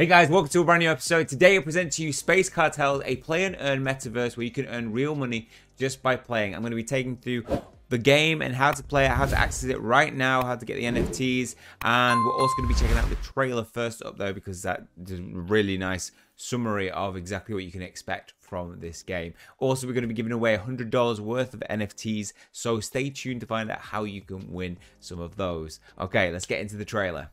Hey guys, welcome to a brand new episode. Today I present to you Space Cartels, a play and earn metaverse where you can earn real money just by playing. I'm going to be taking through the game and how to play it, how to access it right now, how to get the NFTs, and we're also going to be checking out the trailer first up though because that is a really nice summary of exactly what you can expect from this game. Also, we're going to be giving away $100 worth of NFTs, so stay tuned to find out how you can win some of those. Okay, let's get into the trailer.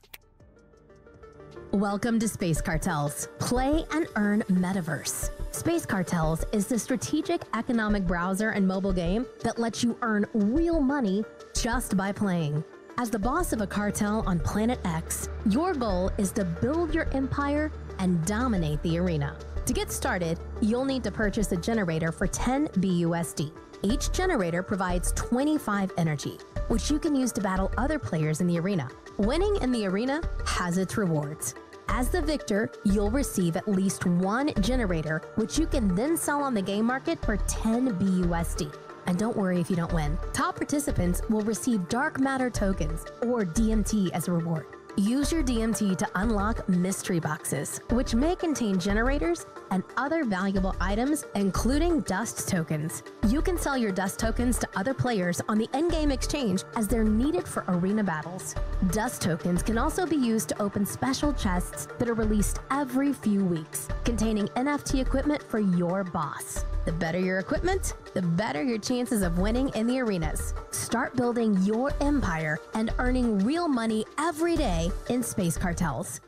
Welcome to Space Cartels. Play and earn metaverse. Space Cartels is the strategic economic browser and mobile game that lets you earn real money just by playing. As the boss of a cartel on Planet X, your goal is to build your empire and dominate the arena. To get started, you'll need to purchase a generator for 10 BUSD. Each generator provides 25 energy, which you can use to battle other players in the arena. Winning in the arena has its rewards. As the victor, you'll receive at least one generator, which you can then sell on the game market for 10 BUSD. And don't worry if you don't win. Top participants will receive dark matter tokens, or DMT, as a reward. Use your DMT to unlock mystery boxes, which may contain generators and other valuable items, including dust tokens. You can sell your dust tokens to other players on the in-game exchange as they're needed for arena battles. Dust tokens can also be used to open special chests that are released every few weeks, containing NFT equipment for your boss. The better your equipment, the better your chances of winning in the arenas. Start building your empire and earning real money every day in Space Cartels.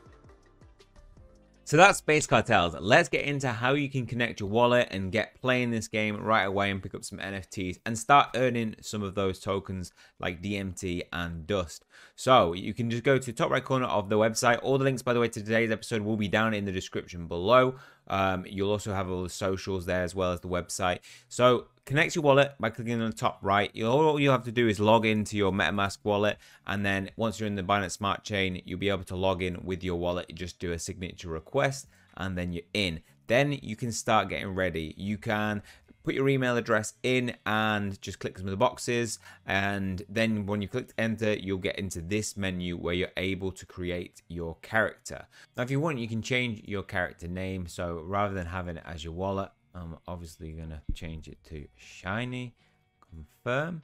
So that's Space Cartels. Let's get into how you can connect your wallet and get playing this game right away and pick up some NFTs and start earning some of those tokens like DMT and Dust. So you can just go to the top right corner of the website. All the links, by the way, to today's episode will be down in the description below. Um, you'll also have all the socials there as well as the website. So connect your wallet by clicking on the top right. All you have to do is log into your MetaMask wallet, and then once you're in the Binance Smart Chain, you'll be able to log in with your wallet. You just do a signature request, and then you're in. Then you can start getting ready. You can put your email address in and just click some of the boxes. And then when you click enter you'll get into this menu where you're able to create your character. Now if you want you can change your character name. So rather than having it as your wallet I'm obviously going to change it to shiny. Confirm.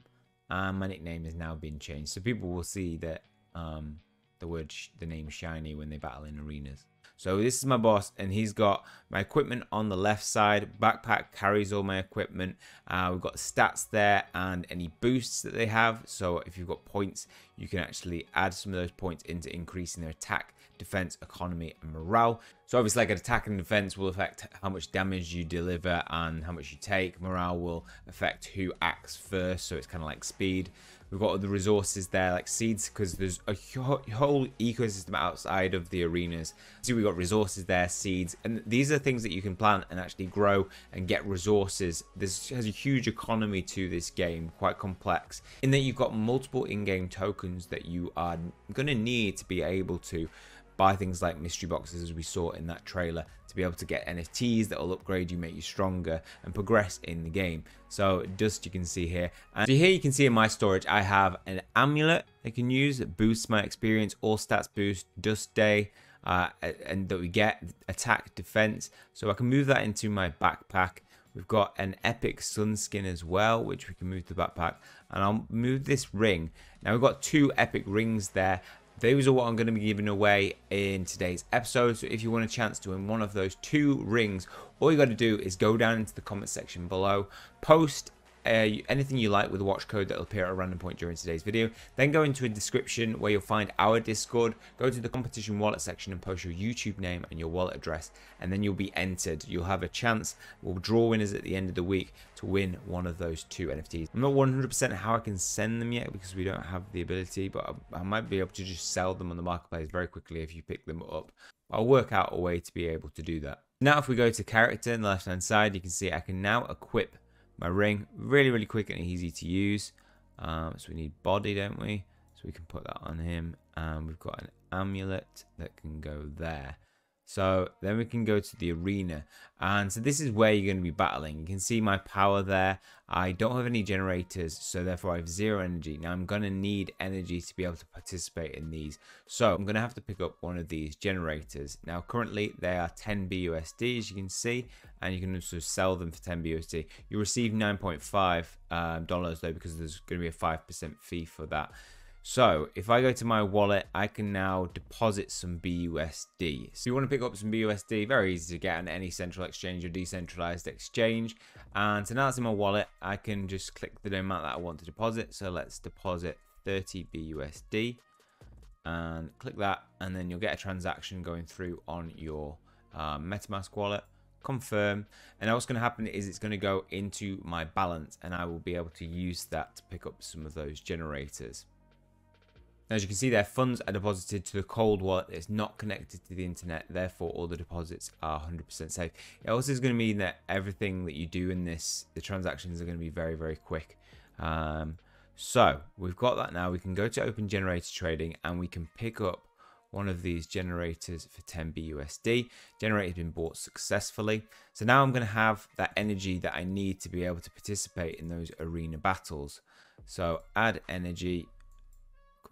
And my nickname has now been changed. So people will see that um, the word the name shiny when they battle in arenas so this is my boss and he's got my equipment on the left side. Backpack carries all my equipment. Uh, we've got stats there and any boosts that they have. So if you've got points, you can actually add some of those points into increasing their attack, defense, economy, and morale. So obviously like an attack and defense will affect how much damage you deliver and how much you take. Morale will affect who acts first. So it's kind of like speed. We've got the resources there like seeds because there's a whole ecosystem outside of the arenas. See, we've got resources there, seeds, and these are things that you can plant and actually grow and get resources. This has a huge economy to this game, quite complex, in that you've got multiple in-game tokens that you are going to need to be able to buy things like mystery boxes as we saw in that trailer be able to get NFTs that will upgrade you, make you stronger and progress in the game. So dust you can see here. And so here you can see in my storage I have an amulet I can use that boosts my experience, all stats boost, dust day, uh, and that we get attack defense. So I can move that into my backpack. We've got an epic sun skin as well, which we can move to the backpack. And I'll move this ring. Now we've got two epic rings there those are what I'm going to be giving away in today's episode. So if you want a chance to win one of those two rings, all you got to do is go down into the comment section below, post uh, anything you like with watch code that will appear at a random point during today's video. Then go into a description where you'll find our Discord. Go to the competition wallet section and post your YouTube name and your wallet address, and then you'll be entered. You'll have a chance. We'll draw winners at the end of the week to win one of those two NFTs. I'm not 100% how I can send them yet because we don't have the ability, but I, I might be able to just sell them on the marketplace very quickly if you pick them up. I'll work out a way to be able to do that. Now if we go to character in the left hand side, you can see I can now equip my ring. Really, really quick and easy to use. Um, so we need body, don't we? So we can put that on him. And we've got an amulet that can go there. So then we can go to the arena. And so this is where you're going to be battling. You can see my power there. I don't have any generators, so therefore I have zero energy. Now I'm going to need energy to be able to participate in these. So I'm going to have to pick up one of these generators. Now currently they are 10 BUSD as you can see, and you can also sell them for 10 BUSD. You receive 9.5 um, dollars though because there's going to be a 5% fee for that. So if I go to my wallet, I can now deposit some BUSD. So you want to pick up some BUSD, very easy to get on any central exchange or decentralized exchange. And so now it's in my wallet, I can just click the amount that I want to deposit. So let's deposit 30 BUSD and click that. And then you'll get a transaction going through on your uh, MetaMask wallet confirm and now what's going to happen is it's going to go into my balance and I will be able to use that to pick up some of those generators. As you can see their funds are deposited to the cold wallet. It's not connected to the internet. Therefore, all the deposits are 100% safe. It also is going to mean that everything that you do in this, the transactions are going to be very, very quick. Um, so we've got that now. We can go to open generator trading and we can pick up one of these generators for 10 BUSD. Generator has been bought successfully. So now I'm going to have that energy that I need to be able to participate in those arena battles. So add energy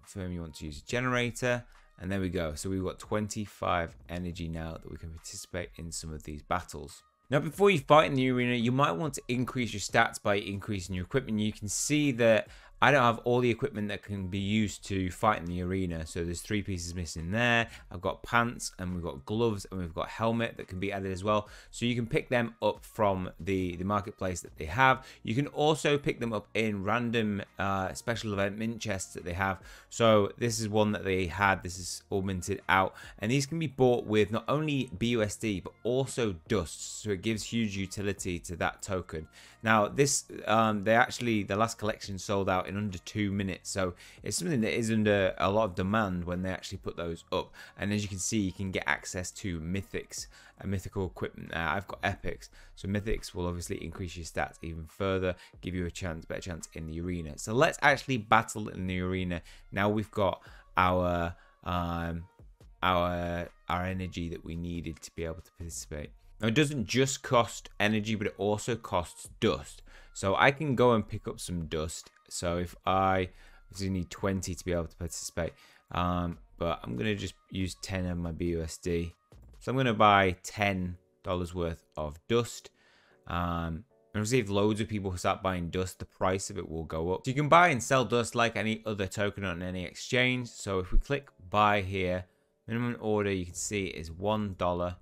confirm you want to use a generator. And there we go. So we've got 25 energy now that we can participate in some of these battles. Now before you fight in the arena you might want to increase your stats by increasing your equipment. You can see that I don't have all the equipment that can be used to fight in the arena. So there's three pieces missing there. I've got pants and we've got gloves and we've got helmet that can be added as well. So you can pick them up from the, the marketplace that they have. You can also pick them up in random uh, special event mint chests that they have. So this is one that they had. This is all minted out. And these can be bought with not only BUSD, but also dust. So it gives huge utility to that token. Now this, um, they actually, the last collection sold out in under two minutes. So it's something that is under a lot of demand when they actually put those up. And as you can see, you can get access to mythics and mythical equipment. I've got epics, so mythics will obviously increase your stats even further, give you a chance, better chance in the arena. So let's actually battle in the arena. Now we've got our um, our our energy that we needed to be able to participate. Now it doesn't just cost energy, but it also costs dust. So I can go and pick up some dust so if I obviously need 20 to be able to participate, um, but I'm going to just use 10 of my BUSD. So I'm going to buy $10 worth of dust. Um, and obviously if loads of people start buying dust, the price of it will go up. So you can buy and sell dust like any other token on any exchange. So if we click buy here, minimum order you can see is $1.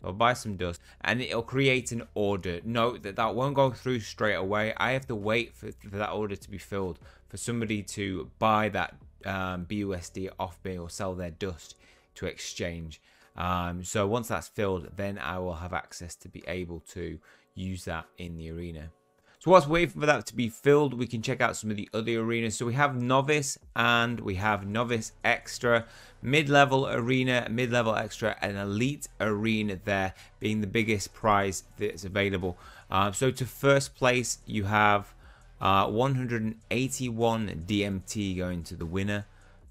So I'll buy some dust and it'll create an order. Note that that won't go through straight away. I have to wait for, for that order to be filled for somebody to buy that um, BUSD off me or sell their dust to exchange. Um, so once that's filled, then I will have access to be able to use that in the arena. So whilst waiting for that to be filled, we can check out some of the other arenas. So we have Novice and we have Novice Extra, Mid-Level Arena, Mid-Level Extra, and Elite Arena there being the biggest prize that's available. Uh, so to first place, you have uh, 181 DMT going to the winner.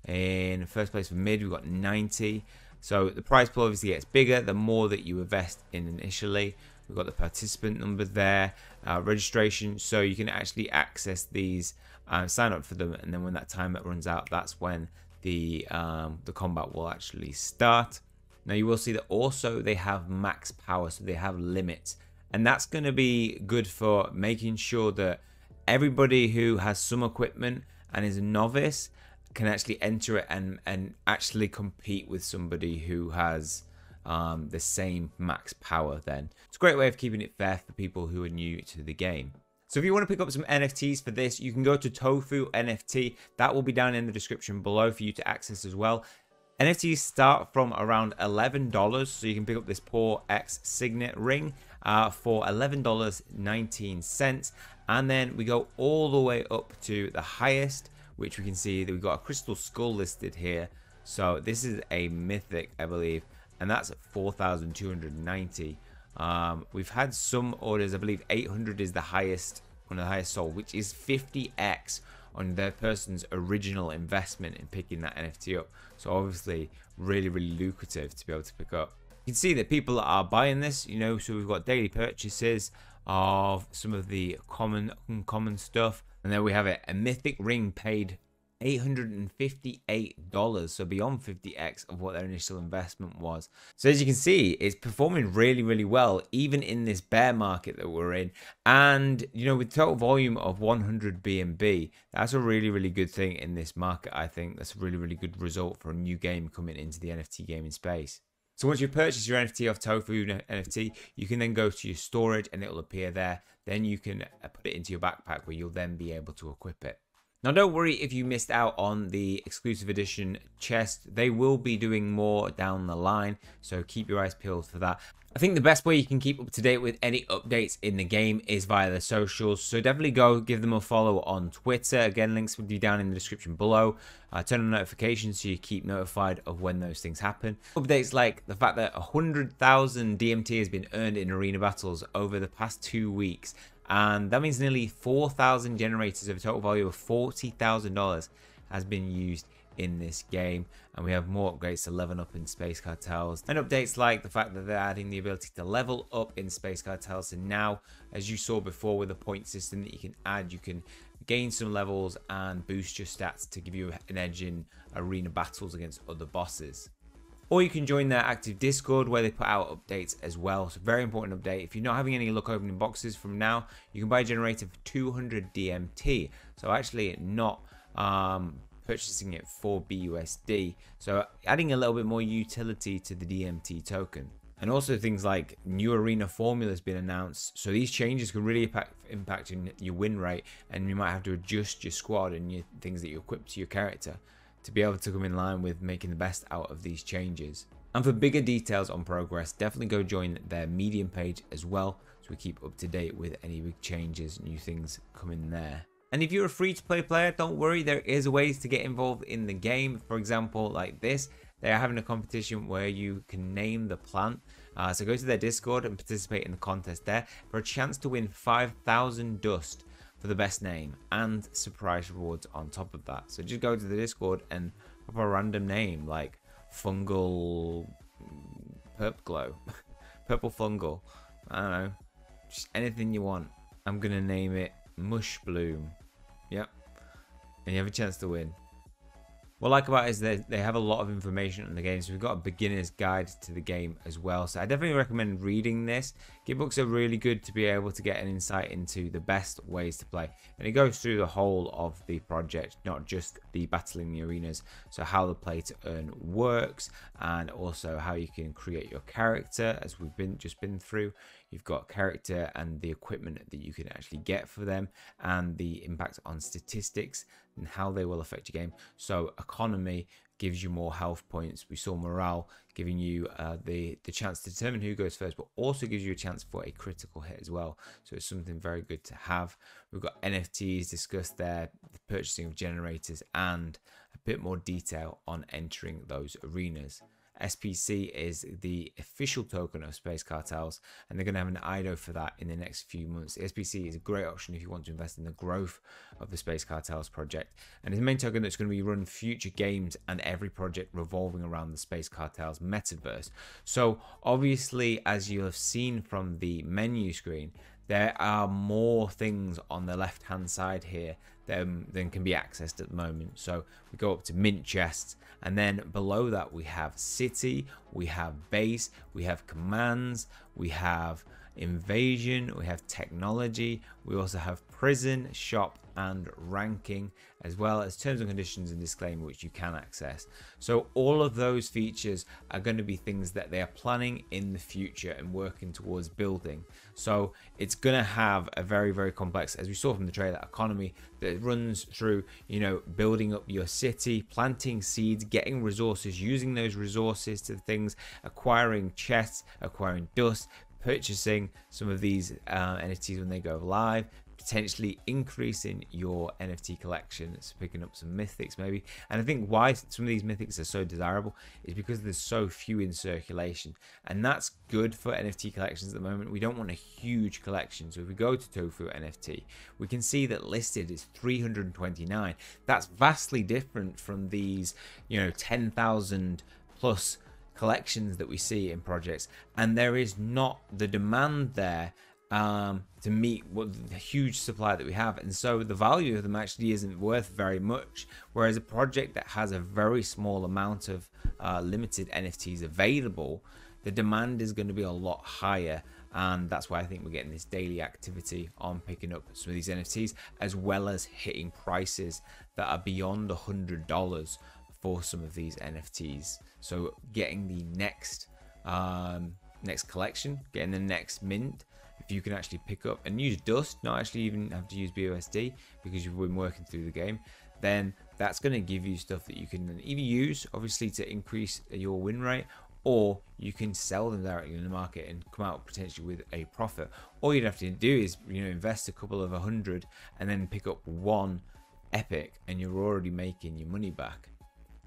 In first place for mid, we've got 90. So the prize pool obviously gets bigger the more that you invest in initially. We've got the participant number there, uh, registration, so you can actually access these, uh, sign up for them, and then when that timer runs out, that's when the um, the combat will actually start. Now you will see that also they have max power, so they have limits, and that's going to be good for making sure that everybody who has some equipment and is a novice can actually enter it and and actually compete with somebody who has um, the same max power then. It's a great way of keeping it fair for people who are new to the game. So if you want to pick up some NFTs for this, you can go to Tofu NFT. That will be down in the description below for you to access as well. NFTs start from around $11, so you can pick up this Poor X Signet ring uh, for $11.19. And then we go all the way up to the highest, which we can see that we've got a Crystal Skull listed here. So this is a mythic, I believe and that's at 4,290. Um, we've had some orders, I believe 800 is the highest, one of the highest sold, which is 50x on their person's original investment in picking that NFT up. So obviously really, really lucrative to be able to pick up. You can see that people are buying this, you know, so we've got daily purchases of some of the common uncommon stuff. And then we have a mythic ring paid $858, so beyond 50x of what their initial investment was. So as you can see, it's performing really, really well, even in this bear market that we're in. And, you know, with total volume of 100 BNB, that's a really, really good thing in this market, I think. That's a really, really good result for a new game coming into the NFT gaming space. So once you purchase your NFT off Tofu NFT, you can then go to your storage and it will appear there. Then you can uh, put it into your backpack where you'll then be able to equip it. Now, don't worry if you missed out on the exclusive edition chest. They will be doing more down the line, so keep your eyes peeled for that. I think the best way you can keep up to date with any updates in the game is via the socials. So definitely go give them a follow on Twitter. Again, links will be down in the description below. Uh, turn on notifications so you keep notified of when those things happen. Updates like the fact that 100,000 DMT has been earned in arena battles over the past two weeks and that means nearly 4,000 generators of a total value of $40,000 has been used in this game. And we have more upgrades to level up in space cartels and updates like the fact that they're adding the ability to level up in space cartels. And now as you saw before with the point system that you can add you can gain some levels and boost your stats to give you an edge in arena battles against other bosses or you can join their active Discord where they put out updates as well. So very important update. If you're not having any luck opening boxes from now, you can buy a generator for 200 DMT. So actually not um, purchasing it for BUSD. So adding a little bit more utility to the DMT token. And also things like new arena formula has been announced. So these changes can really impact, impact your win rate and you might have to adjust your squad and your things that you equip to your character to be able to come in line with making the best out of these changes. And for bigger details on progress, definitely go join their Medium page as well so we keep up to date with any big changes, new things coming there. And if you're a free to play player, don't worry, there is ways to get involved in the game. For example, like this, they are having a competition where you can name the plant. Uh, so go to their Discord and participate in the contest there for a chance to win 5,000 dust for the best name and surprise rewards on top of that. So just go to the Discord and pop a random name like fungal purple glow, purple fungal. I don't know, just anything you want. I'm gonna name it Mush Bloom. Yep, and you have a chance to win. What I like about it is they, they have a lot of information on the game. So we've got a beginner's guide to the game as well. So I definitely recommend reading this. Books are really good to be able to get an insight into the best ways to play. And it goes through the whole of the project, not just the battling the arenas. So how the play to earn works and also how you can create your character as we've been just been through. You've got character and the equipment that you can actually get for them and the impact on statistics and how they will affect your game. So economy gives you more health points. We saw morale giving you uh, the, the chance to determine who goes first, but also gives you a chance for a critical hit as well. So it's something very good to have. We've got NFTs discussed there, the purchasing of generators, and a bit more detail on entering those arenas. SPC is the official token of Space Cartels, and they're going to have an IDO for that in the next few months. The SPC is a great option if you want to invest in the growth of the Space Cartels project, and it's a main token that's going to be run future games and every project revolving around the Space Cartels metaverse. So, obviously, as you have seen from the menu screen, there are more things on the left hand side here than, than can be accessed at the moment. So we go up to mint chests and then below that we have city, we have base, we have commands, we have invasion, we have technology, we also have prison, shop, and ranking, as well as terms and conditions and disclaimer, which you can access. So, all of those features are going to be things that they are planning in the future and working towards building. So, it's going to have a very, very complex, as we saw from the trailer, economy that runs through, you know, building up your city, planting seeds, getting resources, using those resources to things, acquiring chests, acquiring dust, purchasing some of these uh, when they go live, potentially increasing your NFT collection, so picking up some mythics maybe. And I think why some of these mythics are so desirable is because there's so few in circulation, and that's good for NFT collections at the moment. We don't want a huge collection, so if we go to Tofu NFT, we can see that listed is 329. That's vastly different from these, you know, 10,000 plus collections that we see in projects, and there is not the demand there um, to meet what the huge supply that we have, and so the value of them actually isn't worth very much. Whereas a project that has a very small amount of uh, limited NFTs available, the demand is going to be a lot higher and that's why I think we're getting this daily activity on picking up some of these NFTs as well as hitting prices that are beyond a hundred dollars for some of these NFTs. So getting the next um, next collection, getting the next mint, if you can actually pick up and use Dust, not actually even have to use BUSD because you've been working through the game, then that's going to give you stuff that you can either use obviously to increase your win rate or you can sell them directly in the market and come out potentially with a profit. All you'd have to do is you know invest a couple of a hundred and then pick up one epic and you're already making your money back.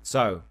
So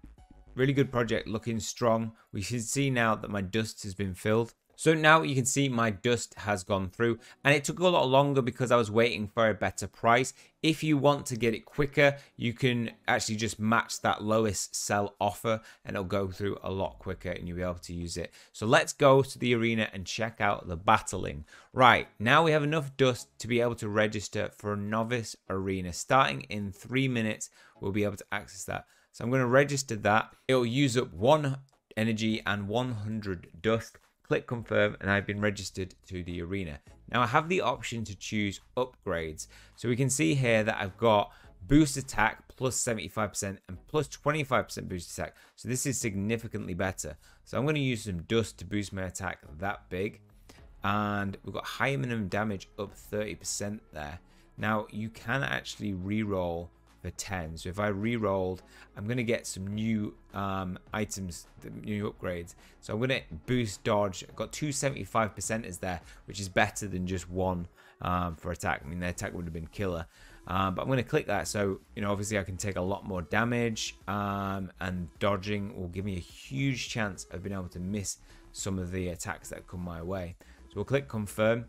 really good project looking strong. We should see now that my dust has been filled. So now you can see my dust has gone through and it took a lot longer because I was waiting for a better price. If you want to get it quicker, you can actually just match that lowest sell offer and it'll go through a lot quicker and you'll be able to use it. So let's go to the arena and check out the battling. Right, now we have enough dust to be able to register for a novice arena. Starting in three minutes, we'll be able to access that. So I'm going to register that. It'll use up one energy and 100 dust click confirm and I've been registered to the arena. Now I have the option to choose upgrades. So we can see here that I've got boost attack plus 75% and plus 25% boost attack. So this is significantly better. So I'm going to use some dust to boost my attack that big. And we've got high minimum damage up 30% there. Now you can actually re-roll for 10. So if I re-rolled, I'm going to get some new um, items, new upgrades. So I'm going to boost dodge. I've got 275% is there, which is better than just one um, for attack. I mean, the attack would have been killer. Um, but I'm going to click that. So, you know, obviously I can take a lot more damage um, and dodging will give me a huge chance of being able to miss some of the attacks that come my way. So we'll click confirm.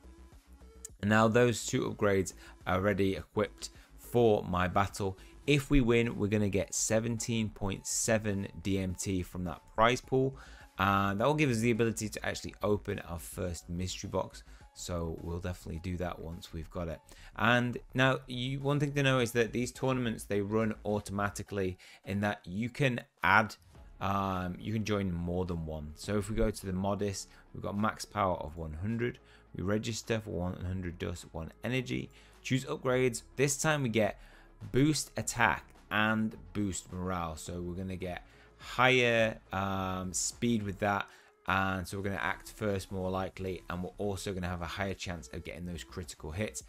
And now those two upgrades are already equipped for my battle. If we win, we're going to get 17.7 DMT from that prize pool. And that will give us the ability to actually open our first mystery box. So we'll definitely do that once we've got it. And now, you, one thing to know is that these tournaments, they run automatically in that you can add um, you can join more than one. So if we go to the modest, we've got max power of 100. We register for 100 dust, 1 energy. Choose upgrades. This time we get boost attack and boost morale. So we're going to get higher um, speed with that. And so we're going to act first more likely. And we're also going to have a higher chance of getting those critical hits.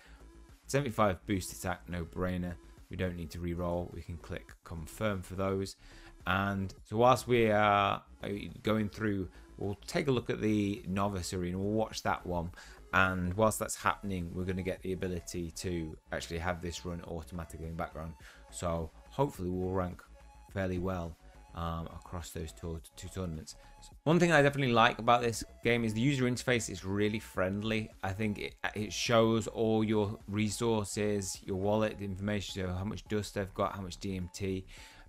75 boost attack, no brainer. We don't need to re-roll. We can click confirm for those. And so whilst we are uh, going through, we'll take a look at the novice arena. We'll watch that one. And whilst that's happening, we're going to get the ability to actually have this run automatically in the background. So hopefully we'll rank fairly well um, across those two, two tournaments. So one thing I definitely like about this game is the user interface is really friendly. I think it, it shows all your resources, your wallet the information, how much dust they've got, how much DMT,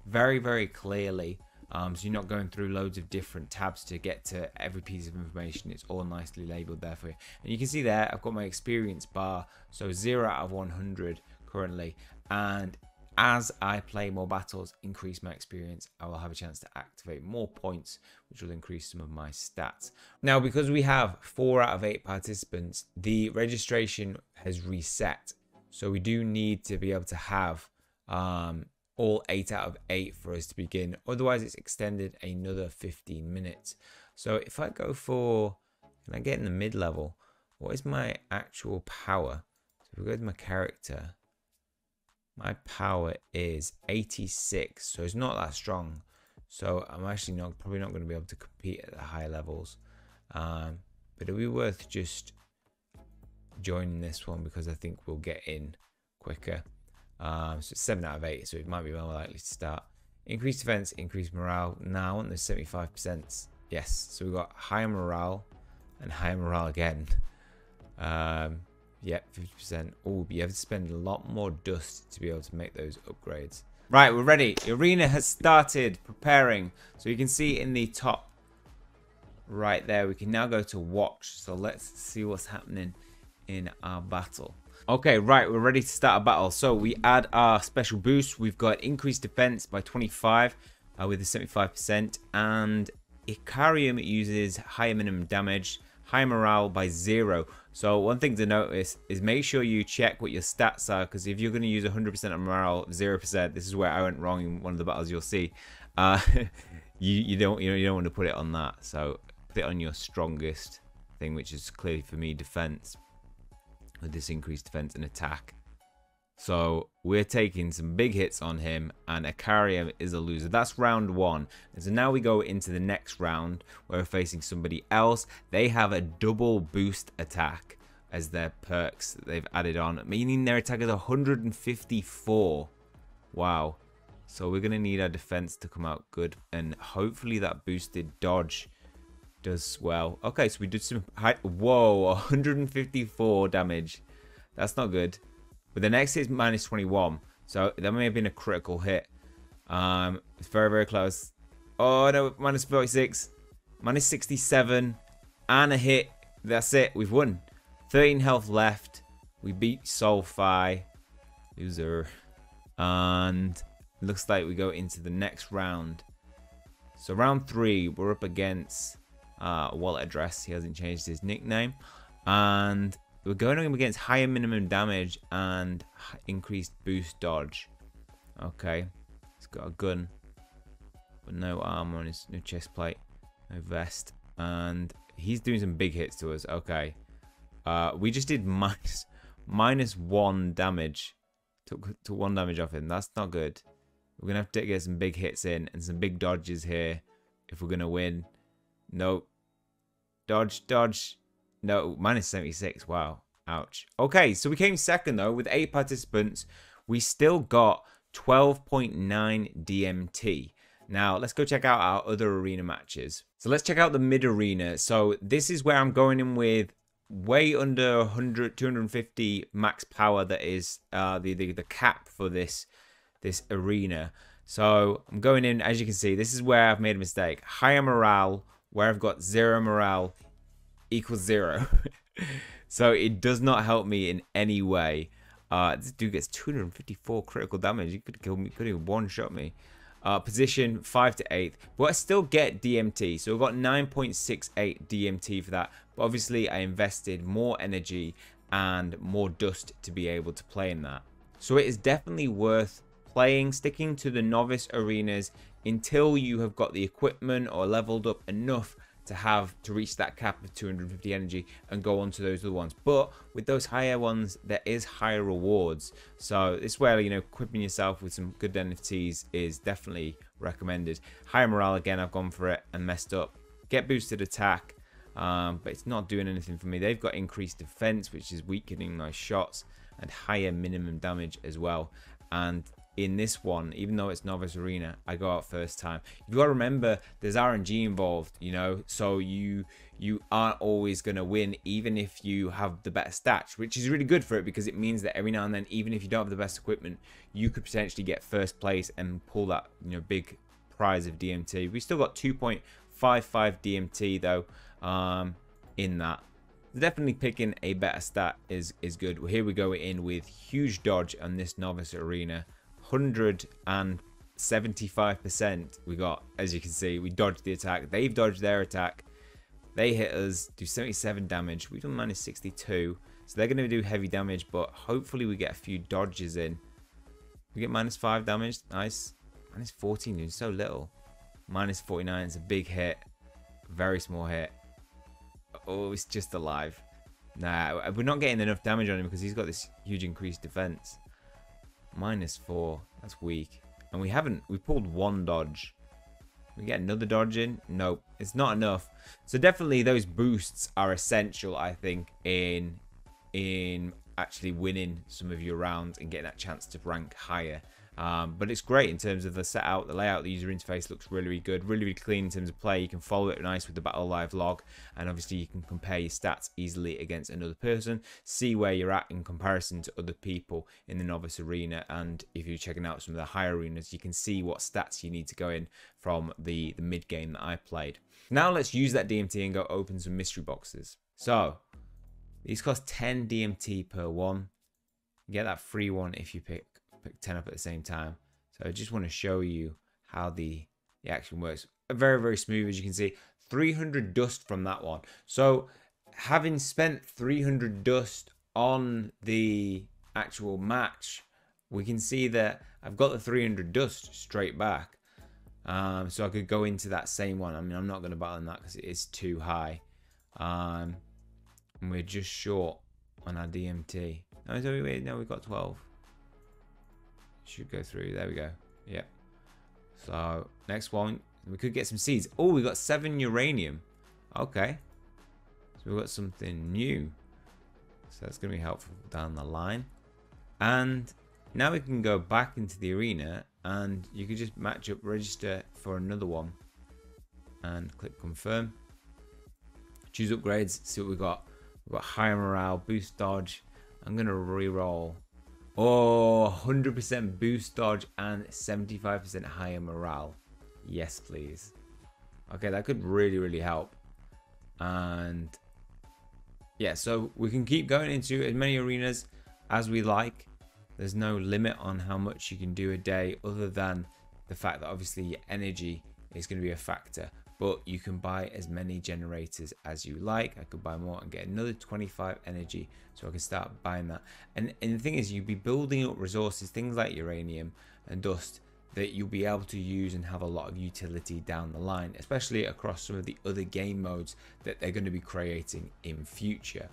very, very clearly. Um, so you're not going through loads of different tabs to get to every piece of information. It's all nicely labeled there for you. And you can see there, I've got my experience bar. So 0 out of 100 currently. And as I play more battles, increase my experience, I will have a chance to activate more points, which will increase some of my stats. Now, because we have 4 out of 8 participants, the registration has reset. So we do need to be able to have um, all 8 out of 8 for us to begin. Otherwise, it's extended another 15 minutes. So if I go for, can I get in the mid-level? What is my actual power? So if we go to my character, my power is 86. So it's not that strong. So I'm actually not probably not going to be able to compete at the high levels. Um, but it'll be worth just joining this one because I think we'll get in quicker. Um, so it's 7 out of 8, so it might be more likely to start. Increased defense, increased morale. Now want the 75%. Yes, so we've got higher morale and higher morale again. Um, yep, 50%. Oh, you have to spend a lot more dust to be able to make those upgrades. Right, we're ready. Arena has started preparing. So you can see in the top right there. We can now go to watch. So let's see what's happening in our battle. Okay, right, we're ready to start a battle. So we add our special boost. We've got increased defense by 25 uh, with a 75%. And Icarium uses higher minimum damage, higher morale by zero. So one thing to notice is make sure you check what your stats are. Because if you're going to use 100% of morale, 0%, this is where I went wrong in one of the battles you'll see. Uh, you, you don't you know you don't want to put it on that. So put it on your strongest thing, which is clearly for me defense with this increased defense and attack. So we're taking some big hits on him and Icarium is a loser. That's round one. And so now we go into the next round where we're facing somebody else. They have a double boost attack as their perks that they've added on, meaning their attack is 154. Wow. So we're going to need our defense to come out good and hopefully that boosted dodge does well. Okay, so we did some high... Whoa, 154 damage. That's not good. But the next is minus 21. So that may have been a critical hit. Um, It's very, very close. Oh, no, minus 46. Minus 67. And a hit. That's it. We've won. 13 health left. We beat Soulfi. Loser. And looks like we go into the next round. So round three, we're up against uh, wallet address. He hasn't changed his nickname. And we're going up against higher minimum damage and increased boost dodge. Okay. He's got a gun. But no armor on his no chest plate. No vest. And he's doing some big hits to us. Okay. Uh, we just did minus, minus one damage. Took, took one damage off him. That's not good. We're going to have to get some big hits in and some big dodges here if we're going to win. Nope. Dodge, dodge. No, minus 76. Wow. Ouch. Okay, so we came second, though, with eight participants. We still got 12.9 DMT. Now, let's go check out our other arena matches. So let's check out the mid arena. So this is where I'm going in with way under 100, 250 max power. That is uh, the, the, the cap for this, this arena. So I'm going in, as you can see, this is where I've made a mistake. Higher morale, where I've got zero morale equals zero. so it does not help me in any way. Uh, this dude gets 254 critical damage. He could kill me, could even one shot me. Uh, position 5 to 8th. But I still get DMT. So I've got 9.68 DMT for that. But obviously I invested more energy and more dust to be able to play in that. So it is definitely worth playing, sticking to the novice arenas until you have got the equipment or leveled up enough to have to reach that cap of 250 energy and go on to those other ones. But with those higher ones, there is higher rewards. So this where, you know, equipping yourself with some good NFTs is definitely recommended. Higher morale, again, I've gone for it and messed up. Get boosted attack, um, but it's not doing anything for me. They've got increased defense, which is weakening my shots, and higher minimum damage as well. And in this one, even though it's Novice Arena, I go out first time. You've got to remember there's RNG involved, you know, so you you aren't always going to win even if you have the better stats, which is really good for it because it means that every now and then, even if you don't have the best equipment, you could potentially get first place and pull that, you know, big prize of DMT. We still got 2.55 DMT though um, in that. Definitely picking a better stat is, is good. Well, here we go in with huge dodge on this Novice Arena. 175% we got, as you can see. We dodged the attack. They've dodged their attack. They hit us, do 77 damage. We've done minus 62. So they're going to do heavy damage, but hopefully we get a few dodges in. We get minus 5 damage. Nice. Minus 14, doing so little. Minus 49 is a big hit. Very small hit. Oh, it's just alive. Nah, we're not getting enough damage on him because he's got this huge increased defense. Minus four. That's weak. And we haven't, we pulled one dodge. We get another dodge in? Nope, it's not enough. So definitely those boosts are essential, I think, in in actually winning some of your rounds and getting that chance to rank higher. Um, but it's great in terms of the set out, the layout, the user interface looks really, really good, really, really clean in terms of play. You can follow it nice with the Battle Live log, and obviously you can compare your stats easily against another person, see where you're at in comparison to other people in the novice arena, and if you're checking out some of the higher arenas, you can see what stats you need to go in from the, the mid game that I played. Now let's use that DMT and go open some mystery boxes. So, these cost 10 DMT per one. You get that free one if you pick pick 10 up at the same time. So I just want to show you how the, the action works. Very, very smooth as you can see. 300 dust from that one. So having spent 300 dust on the actual match, we can see that I've got the 300 dust straight back. Um, so I could go into that same one. I mean, I'm not going to battle in that because it is too high. Um, and we're just short on our DMT. No, no, we've got 12. Should go through. There we go. Yep. So, next one. We could get some seeds. Oh, we got seven uranium. Okay. So we've got something new. So that's going to be helpful down the line. And now we can go back into the arena and you can just match up register for another one and click confirm choose upgrades see what we got we've got higher morale boost dodge i'm gonna re-roll oh 100% boost dodge and 75% higher morale. Yes please. Okay that could really really help. And yeah so we can keep going into as many arenas as we like. There's no limit on how much you can do a day other than the fact that obviously your energy is going to be a factor but you can buy as many generators as you like i could buy more and get another 25 energy so i can start buying that and, and the thing is you'll be building up resources things like uranium and dust that you'll be able to use and have a lot of utility down the line especially across some of the other game modes that they're going to be creating in future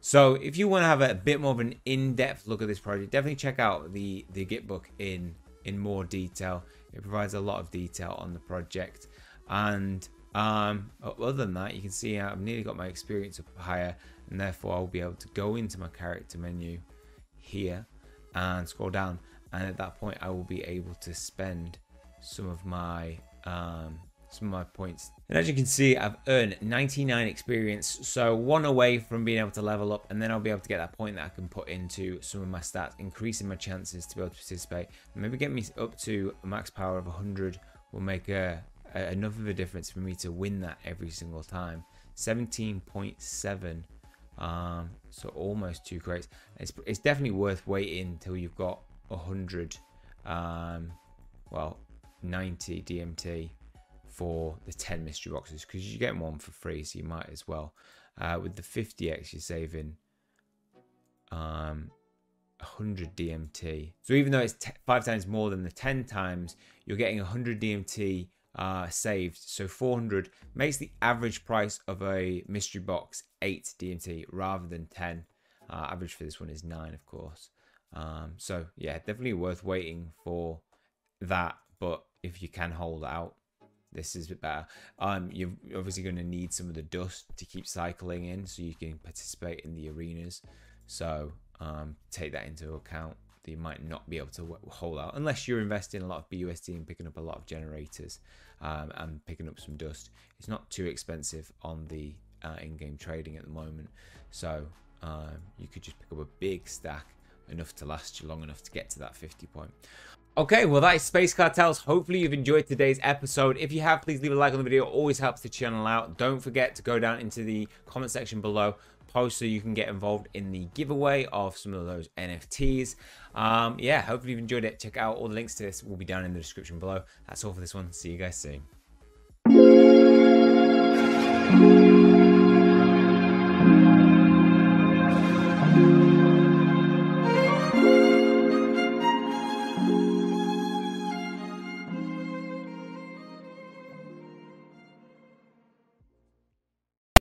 so if you want to have a bit more of an in-depth look at this project, definitely check out the, the GitBook in, in more detail. It provides a lot of detail on the project. And um, other than that, you can see I've nearly got my experience up higher and therefore I'll be able to go into my character menu here and scroll down. And at that point, I will be able to spend some of my um, some of my points. And as you can see, I've earned 99 experience, so one away from being able to level up, and then I'll be able to get that point that I can put into some of my stats, increasing my chances to be able to participate. Maybe get me up to a max power of 100 will make a, a, enough of a difference for me to win that every single time. 17.7, um, so almost two crates. It's, it's definitely worth waiting until you've got 100, um, well, 90 DMT for the 10 mystery boxes because you're getting one for free, so you might as well. Uh, with the 50x, you're saving um, 100 DMT. So even though it's five times more than the 10 times, you're getting 100 DMT uh, saved. So 400 makes the average price of a mystery box 8 DMT rather than 10. Uh, average for this one is 9, of course. Um, so yeah, definitely worth waiting for that. But if you can hold out, this is a bit better. Um, you're obviously going to need some of the dust to keep cycling in so you can participate in the arenas. So um, take that into account. That you might not be able to hold out unless you're investing a lot of BUSD and picking up a lot of generators um, and picking up some dust. It's not too expensive on the uh, in-game trading at the moment, so um, you could just pick up a big stack enough to last you long enough to get to that 50 point. Okay, well that is Space Cartels. Hopefully you've enjoyed today's episode. If you have, please leave a like on the video. It always helps the channel out. Don't forget to go down into the comment section below. Post so you can get involved in the giveaway of some of those NFTs. Um, yeah, hopefully you've enjoyed it. Check out all the links to this will be down in the description below. That's all for this one. See you guys soon.